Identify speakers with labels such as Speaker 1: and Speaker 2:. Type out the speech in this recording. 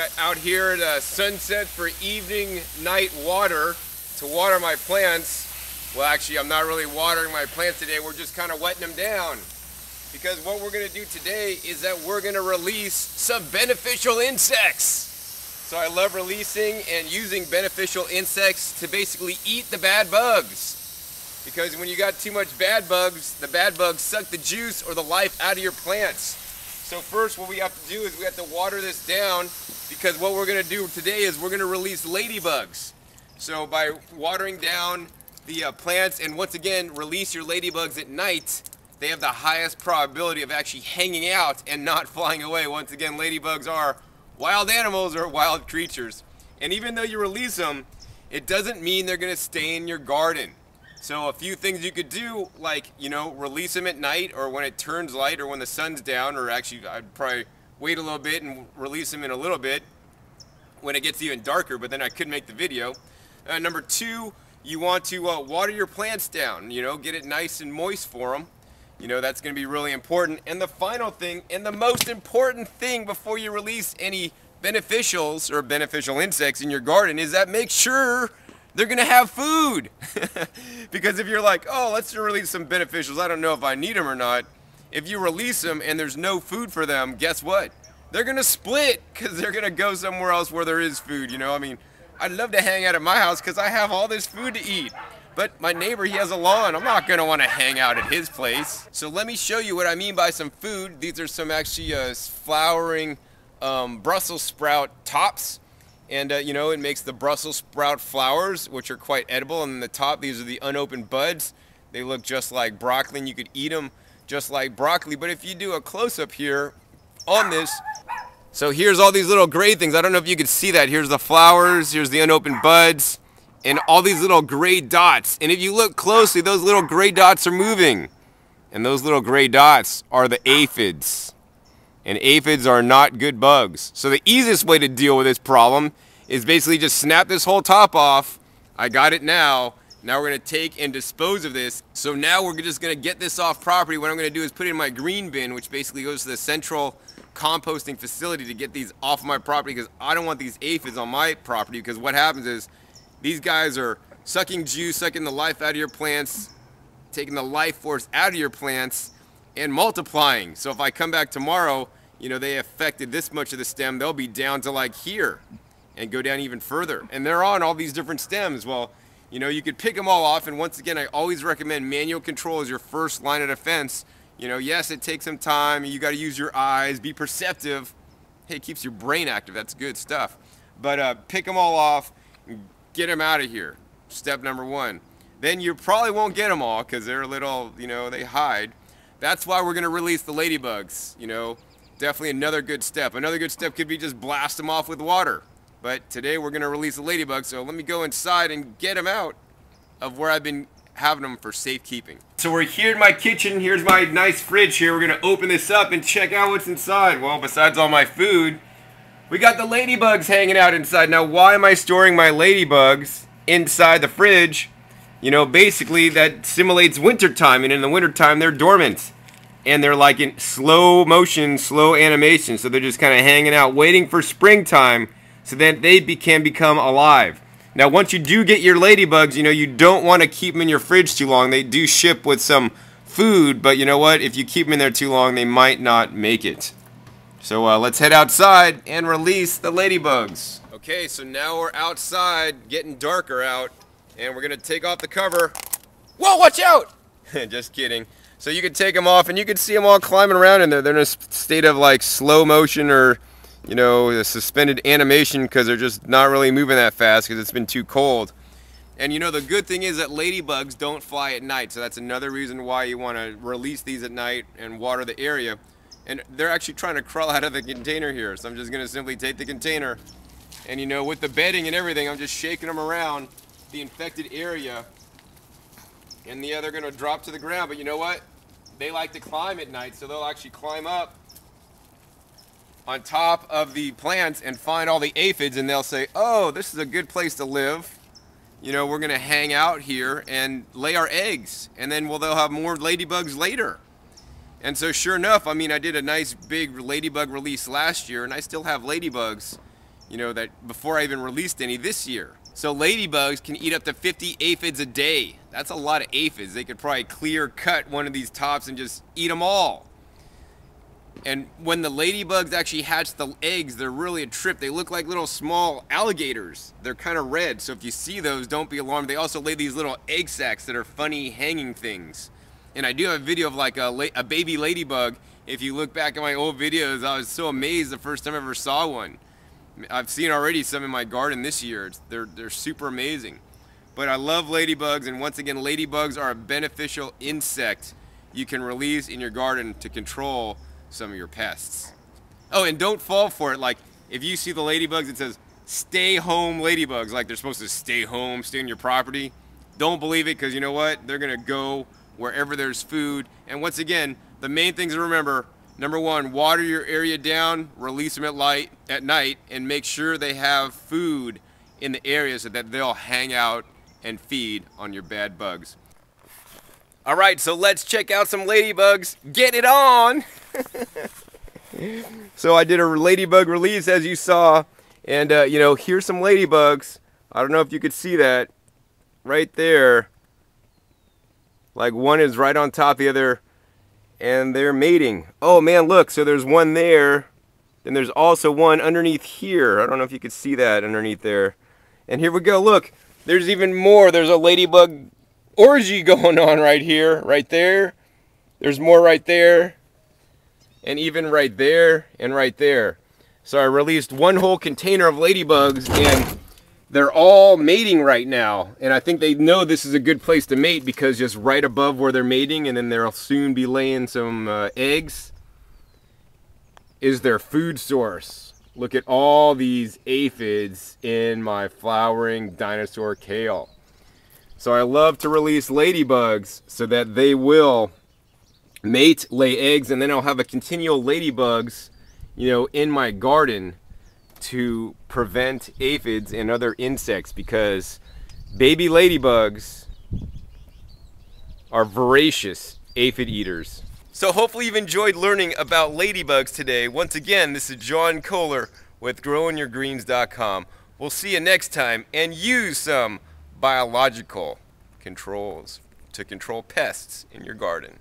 Speaker 1: got out here at uh, sunset for evening night water to water my plants. Well, actually, I'm not really watering my plants today. We're just kind of wetting them down. Because what we're going to do today is that we're going to release some beneficial insects. So I love releasing and using beneficial insects to basically eat the bad bugs. Because when you got too much bad bugs, the bad bugs suck the juice or the life out of your plants. So first what we have to do is we have to water this down because what we're going to do today is we're going to release ladybugs. So by watering down the uh, plants and once again release your ladybugs at night, they have the highest probability of actually hanging out and not flying away. Once again, ladybugs are wild animals or wild creatures. And even though you release them, it doesn't mean they're going to stay in your garden. So a few things you could do, like, you know, release them at night or when it turns light or when the sun's down, or actually I'd probably wait a little bit and release them in a little bit when it gets even darker, but then I could make the video. Uh, number two, you want to uh, water your plants down, you know, get it nice and moist for them. You know, that's going to be really important. And the final thing, and the most important thing before you release any beneficials or beneficial insects in your garden is that make sure they're gonna have food. because if you're like, oh, let's release some beneficials, I don't know if I need them or not. If you release them and there's no food for them, guess what? They're gonna split because they're gonna go somewhere else where there is food, you know? I mean, I'd love to hang out at my house because I have all this food to eat. But my neighbor, he has a lawn. I'm not gonna wanna hang out at his place. So let me show you what I mean by some food. These are some actually uh, flowering um, Brussels sprout tops and uh, you know it makes the Brussels sprout flowers which are quite edible. And the top these are the unopened buds. They look just like broccoli and you could eat them just like broccoli. But if you do a close-up here on this so here's all these little gray things. I don't know if you could see that. Here's the flowers here's the unopened buds and all these little gray dots. And if you look closely those little gray dots are moving. And those little gray dots are the aphids. And aphids are not good bugs. So the easiest way to deal with this problem is basically just snap this whole top off. I got it now. Now we're gonna take and dispose of this. So now we're just gonna get this off property. What I'm gonna do is put it in my green bin, which basically goes to the central composting facility to get these off my property because I don't want these aphids on my property because what happens is these guys are sucking juice, sucking the life out of your plants, taking the life force out of your plants, and multiplying. So if I come back tomorrow, you know, they affected this much of the stem, they'll be down to like here and go down even further. And they're on all these different stems. Well, you know, you could pick them all off. And once again, I always recommend manual control as your first line of defense. You know, yes, it takes some time. You got to use your eyes, be perceptive. Hey, it keeps your brain active. That's good stuff. But uh, pick them all off, and get them out of here. Step number one. Then you probably won't get them all because they're a little, you know, they hide. That's why we're going to release the ladybugs. You know, definitely another good step. Another good step could be just blast them off with water. But today we're going to release the ladybugs, so let me go inside and get them out of where I've been having them for safekeeping. So we're here in my kitchen. Here's my nice fridge here. We're going to open this up and check out what's inside. Well, besides all my food, we got the ladybugs hanging out inside. Now, why am I storing my ladybugs inside the fridge? You know, basically that simulates wintertime, and in the wintertime they're dormant. And they're like in slow motion, slow animation. So they're just kind of hanging out, waiting for springtime so that they be can become alive. Now, once you do get your ladybugs, you know, you don't want to keep them in your fridge too long. They do ship with some food, but you know what? If you keep them in there too long, they might not make it. So uh, let's head outside and release the ladybugs. Okay, so now we're outside, getting darker out. And we're gonna take off the cover. Whoa, watch out! Just kidding. So you can take them off and you can see them all climbing around in there. They're in a state of like slow motion or, you know, a suspended animation because they're just not really moving that fast because it's been too cold. And you know, the good thing is that ladybugs don't fly at night. So that's another reason why you want to release these at night and water the area. And they're actually trying to crawl out of the container here. So I'm just going to simply take the container and you know, with the bedding and everything, I'm just shaking them around the infected area and yeah they're gonna drop to the ground but you know what they like to climb at night so they'll actually climb up on top of the plants and find all the aphids and they'll say oh this is a good place to live you know we're gonna hang out here and lay our eggs and then well they'll have more ladybugs later and so sure enough I mean I did a nice big ladybug release last year and I still have ladybugs you know, that before I even released any this year. So ladybugs can eat up to 50 aphids a day. That's a lot of aphids. They could probably clear cut one of these tops and just eat them all. And when the ladybugs actually hatch the eggs, they're really a trip. They look like little small alligators. They're kind of red, so if you see those, don't be alarmed. They also lay these little egg sacs that are funny hanging things. And I do have a video of like a, a baby ladybug. If you look back at my old videos, I was so amazed the first time I ever saw one. I've seen already some in my garden this year. It's, they're, they're super amazing. But I love ladybugs, and once again, ladybugs are a beneficial insect you can release in your garden to control some of your pests. Oh, and don't fall for it. Like, if you see the ladybugs, it says, stay home ladybugs, like they're supposed to stay home, stay on your property. Don't believe it, because you know what? They're going to go wherever there's food. And once again, the main things to remember, number one, water your area down, release them at light at night, and make sure they have food in the area so that they'll hang out and feed on your bad bugs. All right, so let's check out some ladybugs. Get it on! so I did a ladybug release as you saw, and uh, you know, here's some ladybugs. I don't know if you could see that right there. Like one is right on top of the other, and they're mating. Oh man, look, so there's one there, then there's also one underneath here. I don't know if you could see that underneath there. And here we go, look, there's even more. There's a ladybug orgy going on right here, right there. There's more right there. And even right there and right there. So I released one whole container of ladybugs and they're all mating right now. And I think they know this is a good place to mate because just right above where they're mating and then they'll soon be laying some uh, eggs is their food source. Look at all these aphids in my flowering dinosaur kale. So I love to release ladybugs so that they will mate, lay eggs, and then I'll have a continual ladybugs, you know, in my garden to prevent aphids and other insects because baby ladybugs are voracious aphid eaters. So hopefully you've enjoyed learning about ladybugs today. Once again, this is John Kohler with growingyourgreens.com. We'll see you next time and use some biological controls to control pests in your garden.